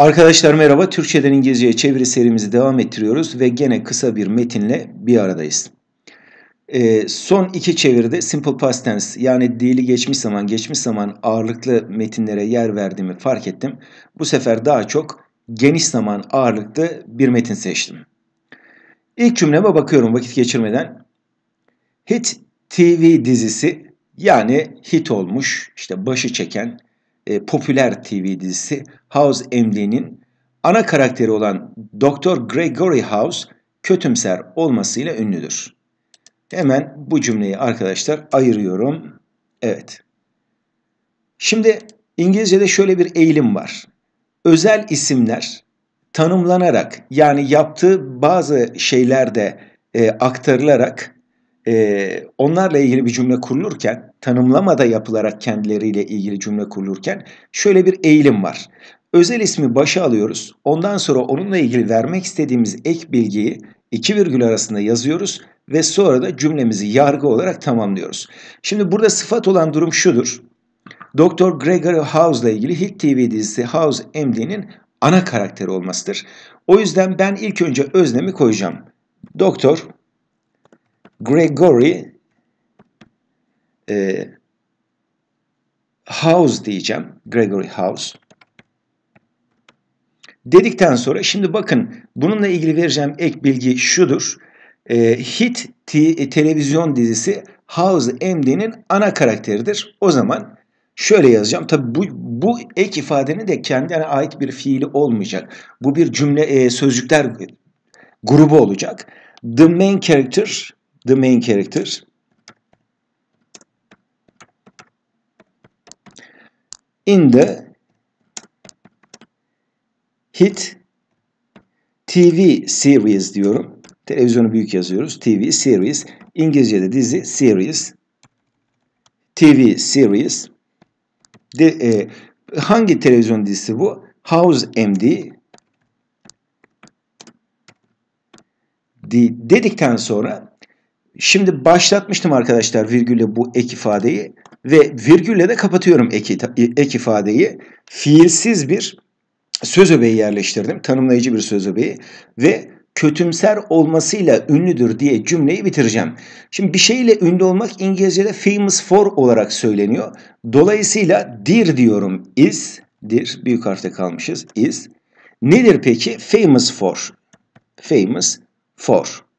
Arkadaşlar merhaba. Türkçeden İngilizceye çeviri serimizi devam ettiriyoruz ve gene kısa bir metinle bir aradayız. Ee, son iki çeviride simple past tense yani dili geçmiş zaman, geçmiş zaman ağırlıklı metinlere yer verdiğimi fark ettim. Bu sefer daha çok geniş zaman ağırlıklı bir metin seçtim. İlk cümleme bakıyorum vakit geçirmeden. Hit TV dizisi yani hit olmuş, işte başı çeken, e, popüler TV dizisi House MD'nin ana karakteri olan Dr. Gregory House kötümser olmasıyla ünlüdür. Hemen bu cümleyi arkadaşlar ayırıyorum. Evet. Şimdi İngilizce'de şöyle bir eğilim var. Özel isimler tanımlanarak yani yaptığı bazı şeylerde e, aktarılarak e, onlarla ilgili bir cümle kurulurken, tanımlamada yapılarak kendileriyle ilgili cümle kurulurken şöyle bir eğilim var. Özel ismi başa alıyoruz. Ondan sonra onunla ilgili vermek istediğimiz ek bilgiyi iki virgül arasında yazıyoruz ve sonra da cümlemizi yargı olarak tamamlıyoruz. Şimdi burada sıfat olan durum şudur. Dr. Gregory House ile ilgili Hit TV dizisi House MD'nin ana karakteri olmasıdır. O yüzden ben ilk önce öznemi koyacağım. Doktor Gregory e, House diyeceğim. Gregory House. Dedikten sonra şimdi bakın bununla ilgili vereceğim ek bilgi şudur. E, Hit televizyon dizisi House MD'nin ana karakteridir. O zaman şöyle yazacağım. Tabi bu, bu ek ifadenin de kendine ait bir fiili olmayacak. Bu bir cümle e, sözcükler grubu olacak. The main character the main character in the hit TV series diyorum. Televizyonu büyük yazıyoruz. TV series. İngilizce'de dizi series. TV series. De, e, hangi televizyon dizisi bu? House MD. dedikten sonra Şimdi başlatmıştım arkadaşlar virgülle bu ek ifadeyi ve virgülle de kapatıyorum ek, ek ifadeyi. Fiilsiz bir söz öbeği yerleştirdim. Tanımlayıcı bir söz öbeği ve kötümser olmasıyla ünlüdür diye cümleyi bitireceğim. Şimdi bir şeyle ünlü olmak İngilizce'de famous for olarak söyleniyor. Dolayısıyla dir diyorum is, dir büyük harfte kalmışız is. Nedir peki? Famous for. Famous for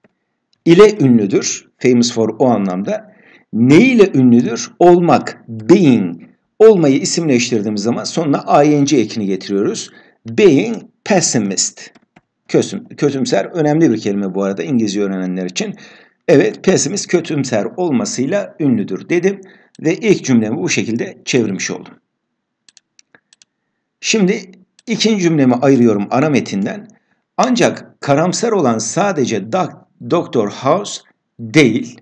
ile ünlüdür. Famous for o anlamda. Ne ile ünlüdür? Olmak, being. Olmayı isimleştirdiğimiz zaman sonuna ing ekini getiriyoruz. Being pessimist. Kötüm, kötümser önemli bir kelime bu arada İngilizce öğrenenler için. Evet pessimist kötümser olmasıyla ünlüdür dedim ve ilk cümlemi bu şekilde çevirmiş oldum. Şimdi ikinci cümlemi ayırıyorum ana metinden. Ancak karamsar olan sadece Doktor House değil.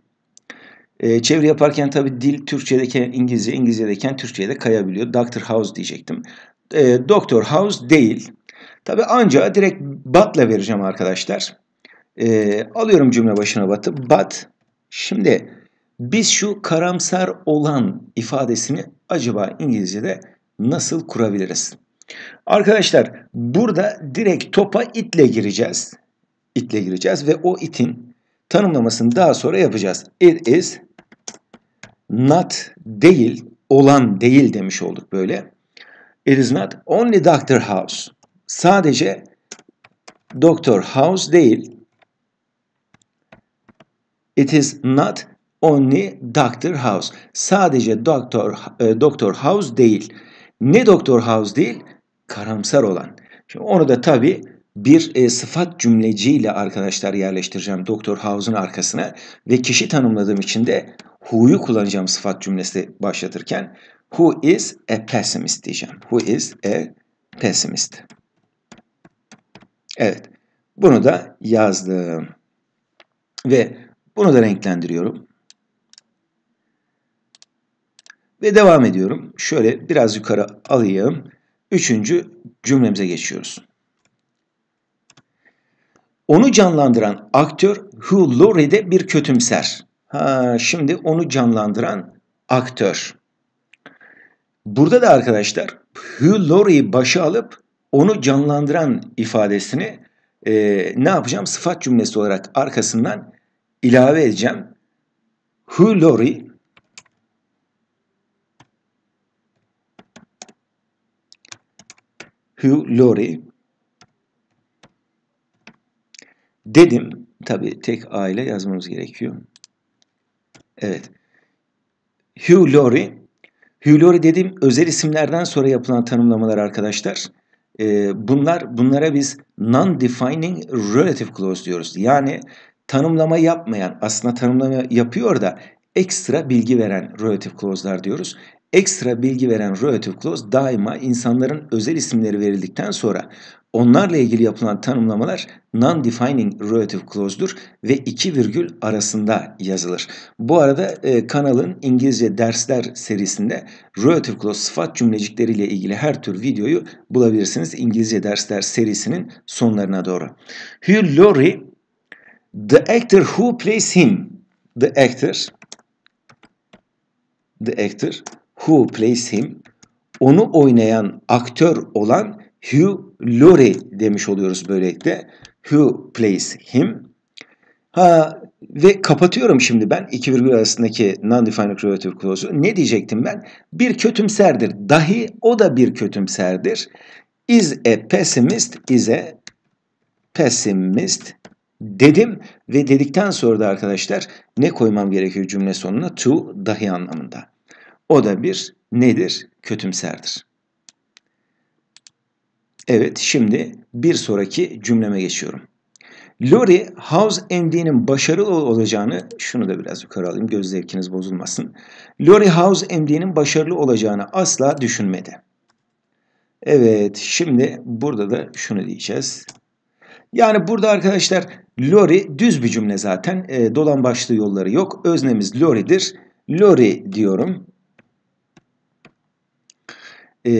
E, çeviri yaparken tabi dil Türkçedeki İngilizce, İngilizce'deyken Türkçe'ye de kayabiliyor. Doctor House diyecektim. E, Doktor House değil. Tabi ancak direkt but'la vereceğim arkadaşlar. E, alıyorum cümle başına batı. But. Şimdi biz şu karamsar olan ifadesini acaba İngilizce'de nasıl kurabiliriz? Arkadaşlar burada direkt topa itle gireceğiz itle gireceğiz ve o itin tanımlamasını daha sonra yapacağız. It is not değil, olan değil demiş olduk böyle. It is not only Dr. House. Sadece Dr. House değil. It is not only Dr. House. Sadece Dr. E, Dr. House değil. Ne Dr. House değil? Karamsar olan. Şimdi onu da tabii bir e, sıfat cümleciyle arkadaşlar yerleştireceğim Doktor House'un arkasına ve kişi tanımladığım için de who'yu kullanacağım sıfat cümlesi başlatırken who is a pessimist diyeceğim. Who is a pessimist. Evet. Bunu da yazdım. Ve bunu da renklendiriyorum. Ve devam ediyorum. Şöyle biraz yukarı alayım. Üçüncü cümlemize geçiyoruz. Onu canlandıran aktör Hugh Laurie de bir kötümser. Ha, şimdi onu canlandıran aktör. Burada da arkadaşlar Hugh Laurie'yi başa alıp onu canlandıran ifadesini e, ne yapacağım? Sıfat cümlesi olarak arkasından ilave edeceğim. Who Lori Hugh Laurie dedim. Tabi tek A yazmamız gerekiyor. Evet. Hugh Laurie. Hugh Laurie dediğim özel isimlerden sonra yapılan tanımlamalar arkadaşlar. Ee, bunlar bunlara biz non-defining relative clause diyoruz. Yani tanımlama yapmayan, aslında tanımlama yapıyor da ekstra bilgi veren relative clause'lar diyoruz. Ekstra bilgi veren relative clause daima insanların özel isimleri verildikten sonra onlarla ilgili yapılan tanımlamalar non-defining relative clause'dur ve iki virgül arasında yazılır. Bu arada e, kanalın İngilizce dersler serisinde relative clause sıfat cümlecikleriyle ilgili her tür videoyu bulabilirsiniz İngilizce dersler serisinin sonlarına doğru. Hugh Laurie, the actor who plays him, the actor, the actor who plays him onu oynayan aktör olan Hugh Laurie demiş oluyoruz böylelikle. Who plays him. Ha ve kapatıyorum şimdi ben iki virgül arasındaki non-defined relative clause'u. Ne diyecektim ben? Bir kötümserdir. Dahi o da bir kötümserdir. Is a pessimist, is a pessimist dedim ve dedikten sonra da arkadaşlar ne koymam gerekiyor cümle sonuna? To dahi anlamında. O da bir nedir? Kötümserdir. Evet şimdi bir sonraki cümleme geçiyorum. Lori House MD'nin başarılı olacağını, şunu da biraz yukarı alayım göz zevkiniz bozulmasın. Lori House MD'nin başarılı olacağını asla düşünmedi. Evet şimdi burada da şunu diyeceğiz. Yani burada arkadaşlar Lori düz bir cümle zaten. E, dolan başlı yolları yok. Öznemiz Lori'dir. Lori diyorum e,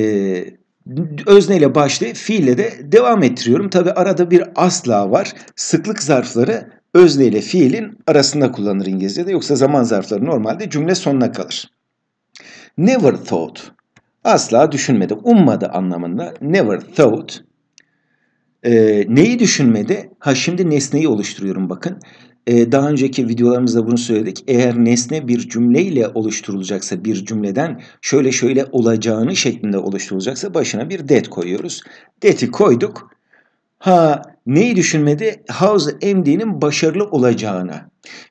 özneyle başlayıp fiille de devam ettiriyorum. Tabi arada bir asla var. Sıklık zarfları özne ile fiilin arasında kullanılır İngilizce'de. Yoksa zaman zarfları normalde cümle sonuna kalır. Never thought. Asla düşünmedi, ummadı anlamında. Never thought. Ee, neyi düşünmedi? Ha şimdi nesneyi oluşturuyorum bakın. Ee, daha önceki videolarımızda bunu söyledik. Eğer nesne bir cümleyle oluşturulacaksa bir cümleden şöyle şöyle olacağını şeklinde oluşturulacaksa başına bir that koyuyoruz. That'i koyduk. Ha neyi düşünmedi? House MD'nin başarılı olacağını.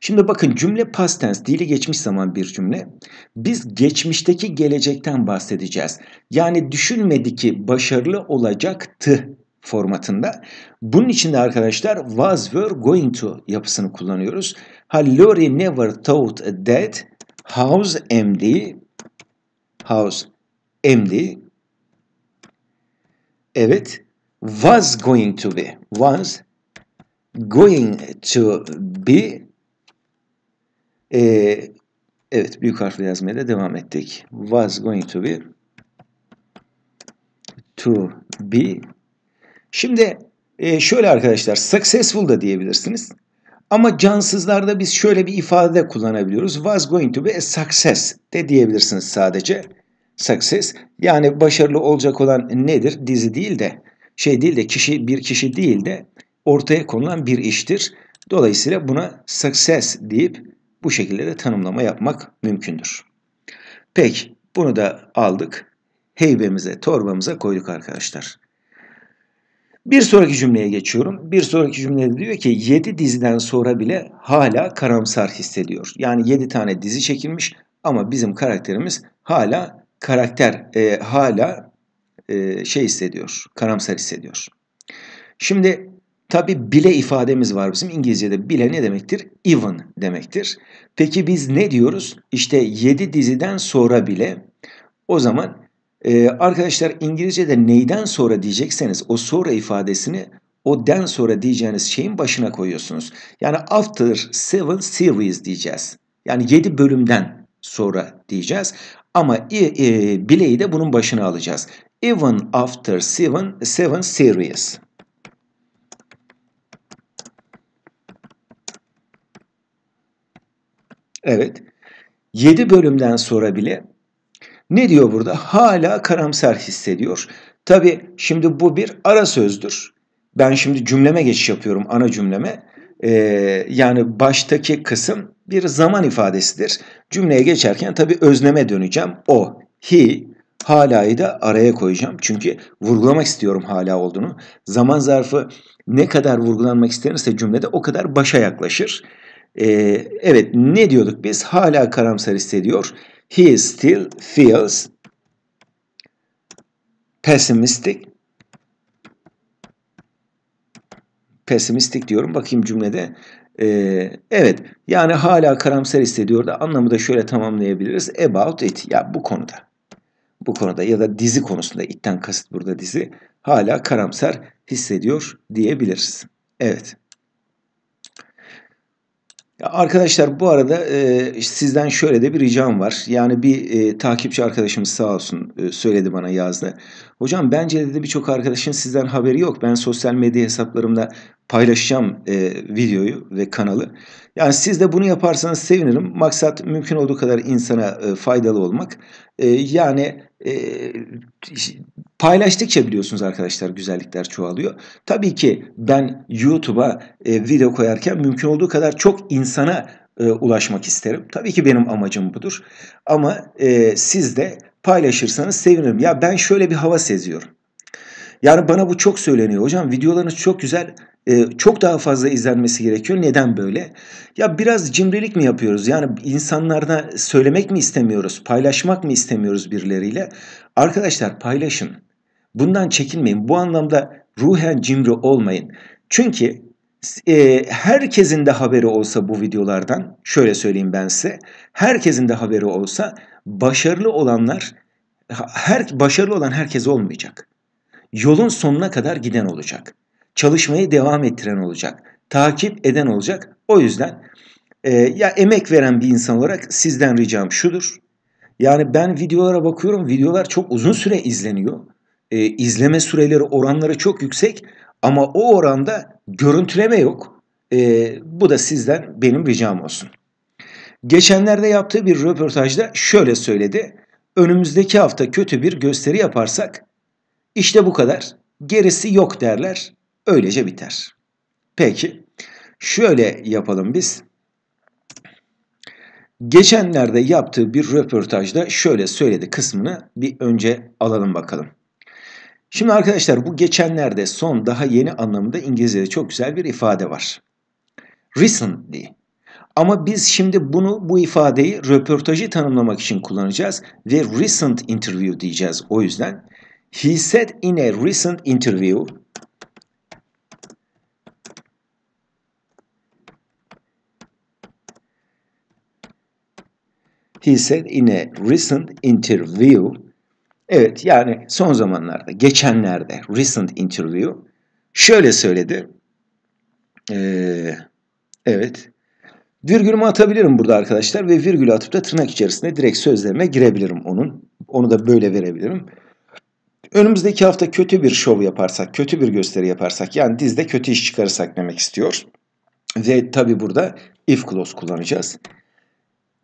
Şimdi bakın cümle past tense, dili geçmiş zaman bir cümle. Biz geçmişteki gelecekten bahsedeceğiz. Yani düşünmedi ki başarılı olacaktı formatında. Bunun için de arkadaşlar was were going to yapısını kullanıyoruz. Ha Lori never thought that house MD house MD evet was going to be was going to be e, evet büyük harfle yazmaya da devam ettik. Was going to be to be Şimdi e, şöyle arkadaşlar successful da diyebilirsiniz. Ama cansızlarda biz şöyle bir ifade de kullanabiliyoruz. Was going to be a success de diyebilirsiniz sadece. Success yani başarılı olacak olan nedir? Dizi değil de şey değil de kişi bir kişi değil de ortaya konulan bir iştir. Dolayısıyla buna success deyip bu şekilde de tanımlama yapmak mümkündür. Peki bunu da aldık. Heybemize, torbamıza koyduk arkadaşlar. Bir sonraki cümleye geçiyorum. Bir sonraki cümlede diyor ki 7 diziden sonra bile hala karamsar hissediyor. Yani 7 tane dizi çekilmiş ama bizim karakterimiz hala karakter e, hala e, şey hissediyor, karamsar hissediyor. Şimdi tabi bile ifademiz var bizim İngilizce'de bile ne demektir? Even demektir. Peki biz ne diyoruz? İşte 7 diziden sonra bile o zaman ee, arkadaşlar İngilizce'de neyden sonra diyecekseniz o sonra ifadesini o den sonra diyeceğiniz şeyin başına koyuyorsunuz. Yani after seven series diyeceğiz. Yani yedi bölümden sonra diyeceğiz. Ama e, e, bileği de bunun başına alacağız. Even after seven, seven series. Evet. Yedi bölümden sonra bile ne diyor burada? Hala karamsar hissediyor. Tabi şimdi bu bir ara sözdür. Ben şimdi cümleme geçiş yapıyorum ana cümleme. Ee, yani baştaki kısım bir zaman ifadesidir. Cümleye geçerken tabi özneme döneceğim. O, he, hala'yı da araya koyacağım. Çünkü vurgulamak istiyorum hala olduğunu. Zaman zarfı ne kadar vurgulanmak istenirse cümlede o kadar başa yaklaşır. Ee, evet ne diyorduk biz? Hala karamsar hissediyor. He still feels pessimistic. Pessimistic diyorum. Bakayım cümlede. Ee, evet yani hala karamsar hissediyor da anlamı da şöyle tamamlayabiliriz. About it. Ya bu konuda. Bu konuda ya da dizi konusunda itten kasıt burada dizi. Hala karamsar hissediyor diyebiliriz. Evet. Arkadaşlar bu arada e, sizden şöyle de bir ricam var. Yani bir e, takipçi arkadaşımız sağ olsun e, söyledi bana yazdı. Hocam bence dedi birçok arkadaşın sizden haberi yok. Ben sosyal medya hesaplarımda paylaşacağım e, videoyu ve kanalı. Yani siz de bunu yaparsanız sevinirim. Maksat mümkün olduğu kadar insana e, faydalı olmak. E, yani e, paylaştıkça biliyorsunuz arkadaşlar güzellikler çoğalıyor. Tabii ki ben YouTube'a e, video koyarken mümkün olduğu kadar çok insana e, ulaşmak isterim. Tabii ki benim amacım budur. Ama e, siz de paylaşırsanız sevinirim. Ya ben şöyle bir hava seziyorum. Yani bana bu çok söyleniyor. Hocam videolarınız çok güzel ee, çok daha fazla izlenmesi gerekiyor. Neden böyle? Ya biraz cimrilik mi yapıyoruz? Yani insanlarda söylemek mi istemiyoruz? Paylaşmak mı istemiyoruz birileriyle? Arkadaşlar paylaşın. Bundan çekinmeyin. Bu anlamda ruhen cimri olmayın. Çünkü e, herkesin de haberi olsa bu videolardan, şöyle söyleyeyim ben size, herkesin de haberi olsa başarılı olanlar, her başarılı olan herkes olmayacak. Yolun sonuna kadar giden olacak çalışmayı devam ettiren olacak. Takip eden olacak. O yüzden e, ya emek veren bir insan olarak sizden ricam şudur. Yani ben videolara bakıyorum. Videolar çok uzun süre izleniyor. E, izleme süreleri oranları çok yüksek. Ama o oranda görüntüleme yok. E, bu da sizden benim ricam olsun. Geçenlerde yaptığı bir röportajda şöyle söyledi. Önümüzdeki hafta kötü bir gösteri yaparsak işte bu kadar. Gerisi yok derler. Öylece biter. Peki şöyle yapalım biz. Geçenlerde yaptığı bir röportajda şöyle söyledi kısmını bir önce alalım bakalım. Şimdi arkadaşlar bu geçenlerde son daha yeni anlamında İngilizce'de çok güzel bir ifade var. Recently. Ama biz şimdi bunu bu ifadeyi röportajı tanımlamak için kullanacağız ve recent interview diyeceğiz o yüzden. He said in a recent interview He said in a recent interview. Evet yani son zamanlarda, geçenlerde recent interview şöyle söyledi. Ee, evet. Virgülümü atabilirim burada arkadaşlar ve virgülü atıp da tırnak içerisinde direkt sözlerime girebilirim onun. Onu da böyle verebilirim. Önümüzdeki hafta kötü bir şov yaparsak, kötü bir gösteri yaparsak yani dizde kötü iş çıkarırsak demek istiyor. Ve tabi burada if clause kullanacağız.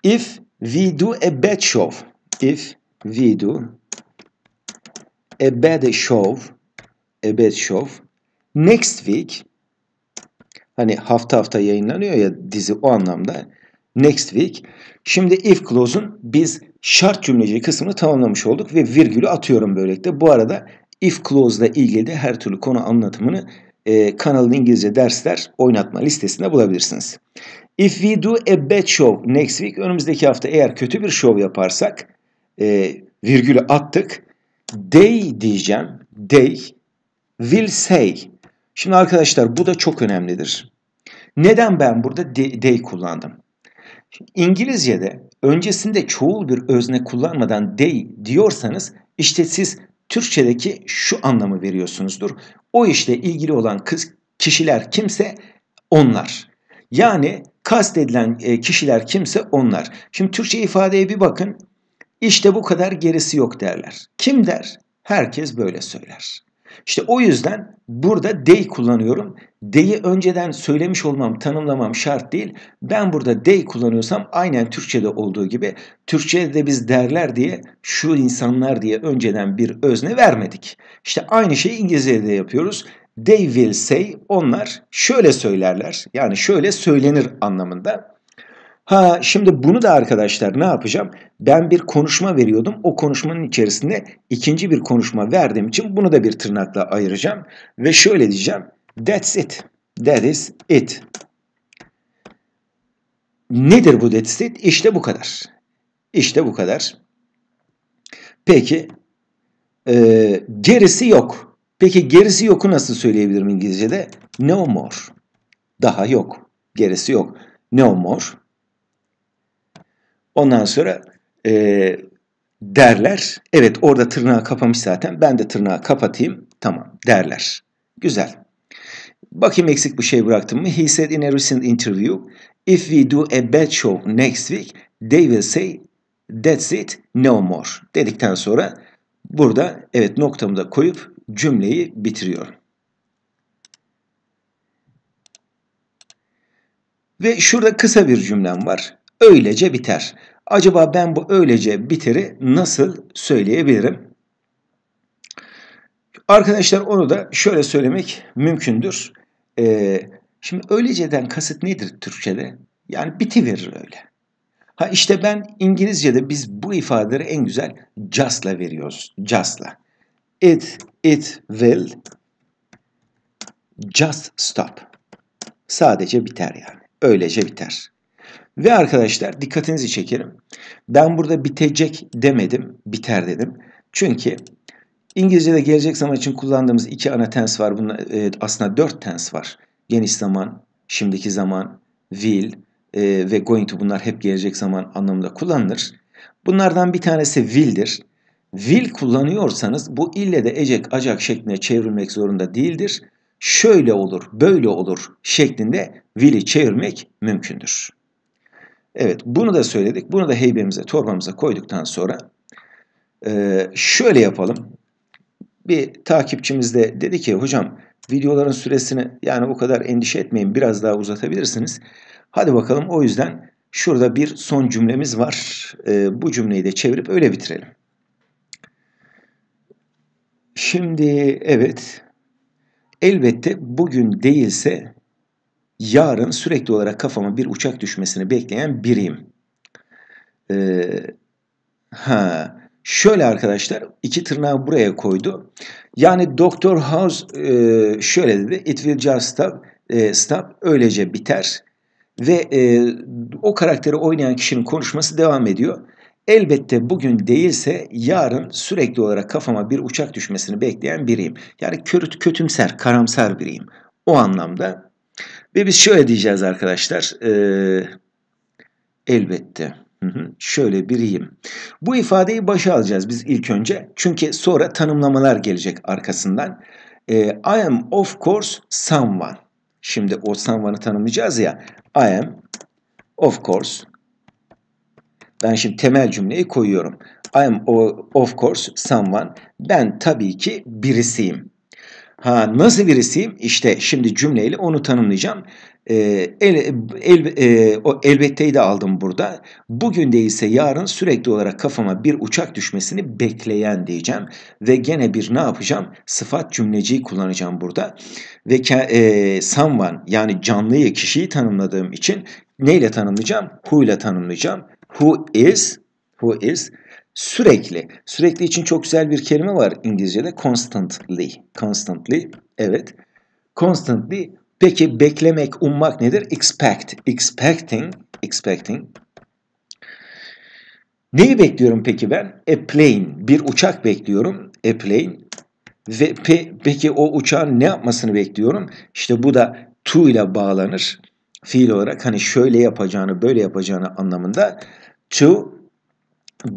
If we do a bad show. If we do a bad show, a bad show next week hani hafta hafta yayınlanıyor ya dizi o anlamda next week. Şimdi if clause'un biz şart cümleci kısmını tamamlamış olduk ve virgülü atıyorum böylelikle. Bu arada if clause ile ilgili de her türlü konu anlatımını e, kanalın İngilizce dersler oynatma listesinde bulabilirsiniz. If we do a bad show next week, önümüzdeki hafta eğer kötü bir show yaparsak, e, virgülü attık. They diyeceğim. They will say. Şimdi arkadaşlar bu da çok önemlidir. Neden ben burada they kullandım? İngilizce'de öncesinde çoğul bir özne kullanmadan they diyorsanız işte siz Türkçedeki şu anlamı veriyorsunuzdur. O işle ilgili olan kişiler kimse onlar. Yani kastedilen e, kişiler kimse onlar. Şimdi Türkçe ifadeye bir bakın. İşte bu kadar gerisi yok derler. Kim der? Herkes böyle söyler. İşte o yüzden burada they kullanıyorum. They'i önceden söylemiş olmam, tanımlamam şart değil. Ben burada they kullanıyorsam aynen Türkçe'de olduğu gibi Türkçe'de de biz derler diye şu insanlar diye önceden bir özne vermedik. İşte aynı şeyi İngilizce'de de yapıyoruz. They will say onlar şöyle söylerler. Yani şöyle söylenir anlamında. Ha şimdi bunu da arkadaşlar ne yapacağım? Ben bir konuşma veriyordum. O konuşmanın içerisinde ikinci bir konuşma verdiğim için bunu da bir tırnakla ayıracağım. Ve şöyle diyeceğim. That's it. That is it. Nedir bu that's it? İşte bu kadar. İşte bu kadar. Peki e, gerisi yok. Peki gerisi yoku nasıl söyleyebilirim İngilizce'de? No more. Daha yok. Gerisi yok. No more. Ondan sonra e, derler. Evet orada tırnağı kapamış zaten. Ben de tırnağı kapatayım. Tamam derler. Güzel. Bakayım eksik bir şey bıraktım mı? He said in a recent interview, if we do a bad show next week, they will say, that's it, no more. Dedikten sonra burada evet noktamı da koyup cümleyi bitiriyorum. Ve şurada kısa bir cümlem var öylece biter. Acaba ben bu öylece biteri nasıl söyleyebilirim? Arkadaşlar onu da şöyle söylemek mümkündür. Ee, şimdi öyleceden kasıt nedir Türkçe'de? Yani bitiverir öyle. Ha işte ben İngilizce'de biz bu ifadeleri en güzel just'la veriyoruz. Just'la. It, it will just stop. Sadece biter yani. Öylece biter. Ve arkadaşlar dikkatinizi çekerim. Ben burada bitecek demedim, biter dedim. Çünkü İngilizce'de gelecek zaman için kullandığımız iki ana tens var. Bunlar, e, aslında dört tens var. Geniş zaman, şimdiki zaman, will e, ve going to bunlar hep gelecek zaman anlamında kullanılır. Bunlardan bir tanesi will'dir. Will kullanıyorsanız bu ille de ecek acak şeklinde çevrilmek zorunda değildir. Şöyle olur, böyle olur şeklinde will'i çevirmek mümkündür. Evet bunu da söyledik. Bunu da heybemize, torbamıza koyduktan sonra e, şöyle yapalım. Bir takipçimiz de dedi ki hocam videoların süresini yani o kadar endişe etmeyin biraz daha uzatabilirsiniz. Hadi bakalım o yüzden şurada bir son cümlemiz var. E, bu cümleyi de çevirip öyle bitirelim. Şimdi evet elbette bugün değilse yarın sürekli olarak kafama bir uçak düşmesini bekleyen biriyim. Ee, ha, şöyle arkadaşlar iki tırnağı buraya koydu. Yani Doktor House e, şöyle dedi. It will just stop, e, stop öylece biter. Ve e, o karakteri oynayan kişinin konuşması devam ediyor. Elbette bugün değilse yarın sürekli olarak kafama bir uçak düşmesini bekleyen biriyim. Yani kötü, kötümser, karamsar biriyim. O anlamda ve biz şöyle diyeceğiz arkadaşlar. Ee, elbette. Şöyle biriyim. Bu ifadeyi başa alacağız biz ilk önce. Çünkü sonra tanımlamalar gelecek arkasından. Ee, I am of course someone. Şimdi o someone'ı tanımlayacağız ya. I am of course. Ben şimdi temel cümleyi koyuyorum. I am of course someone. Ben tabii ki birisiyim. Ha nasıl birisiyim? İşte şimdi cümleyle onu tanımlayacağım. Ee, el, el, e, o elbetteyi de aldım burada. Bugün değilse yarın sürekli olarak kafama bir uçak düşmesini bekleyen diyeceğim. Ve gene bir ne yapacağım? Sıfat cümleciyi kullanacağım burada. Ve e, someone yani canlıyı, kişiyi tanımladığım için neyle tanımlayacağım? Who ile tanımlayacağım. Who is, who is Sürekli. Sürekli için çok güzel bir kelime var İngilizce'de. Constantly. Constantly. Evet. Constantly. Peki beklemek, ummak nedir? Expect. Expecting. Expecting. Neyi bekliyorum peki ben? A plane. Bir uçak bekliyorum. A plane. Ve pe, peki o uçağın ne yapmasını bekliyorum? İşte bu da to ile bağlanır. Fiil olarak hani şöyle yapacağını, böyle yapacağını anlamında. To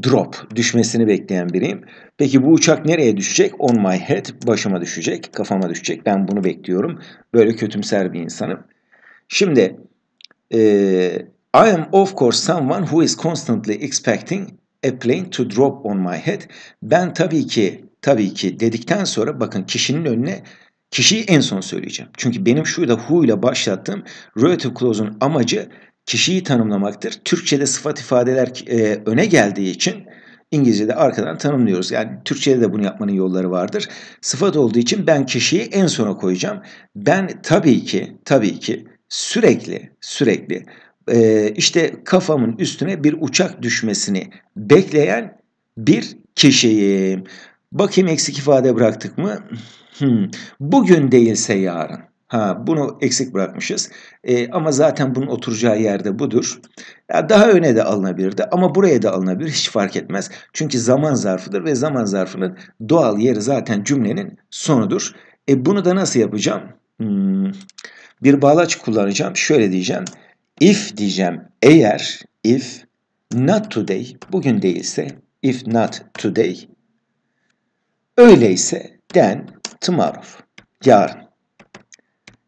drop düşmesini bekleyen biriyim. Peki bu uçak nereye düşecek? On my head başıma düşecek, kafama düşecek. Ben bunu bekliyorum. Böyle kötümser bir insanım. Şimdi e, I am of course someone who is constantly expecting a plane to drop on my head. Ben tabii ki tabii ki dedikten sonra bakın kişinin önüne kişiyi en son söyleyeceğim. Çünkü benim şurada who ile başlattığım relative clause'un amacı kişiyi tanımlamaktır. Türkçe'de sıfat ifadeler e, öne geldiği için İngilizce'de arkadan tanımlıyoruz. Yani Türkçe'de de bunu yapmanın yolları vardır. Sıfat olduğu için ben kişiyi en sona koyacağım. Ben tabii ki, tabii ki sürekli, sürekli e, işte kafamın üstüne bir uçak düşmesini bekleyen bir kişiyim. Bakayım eksik ifade bıraktık mı? Hmm. Bugün değilse yarın. Ha, bunu eksik bırakmışız. E, ama zaten bunun oturacağı yerde budur. Ya daha öne de alınabilirdi ama buraya da alınabilir. Hiç fark etmez. Çünkü zaman zarfıdır ve zaman zarfının doğal yeri zaten cümlenin sonudur. E, bunu da nasıl yapacağım? Hmm. Bir bağlaç kullanacağım. Şöyle diyeceğim. If diyeceğim eğer if not today bugün değilse if not today öyleyse then tomorrow yarın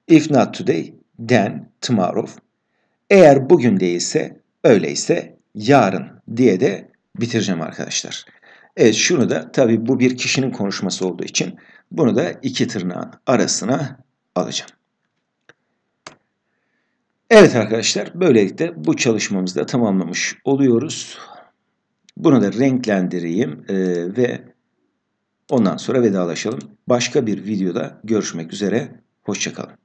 if not today then tomorrow eğer bugün değilse öyleyse yarın diye de bitireceğim arkadaşlar. Evet şunu da tabi bu bir kişinin konuşması olduğu için bunu da iki tırnağın arasına alacağım. Evet arkadaşlar böylelikle bu çalışmamızı da tamamlamış oluyoruz. Bunu da renklendireyim e, ve ondan sonra vedalaşalım. Başka bir videoda görüşmek üzere. Hoşçakalın.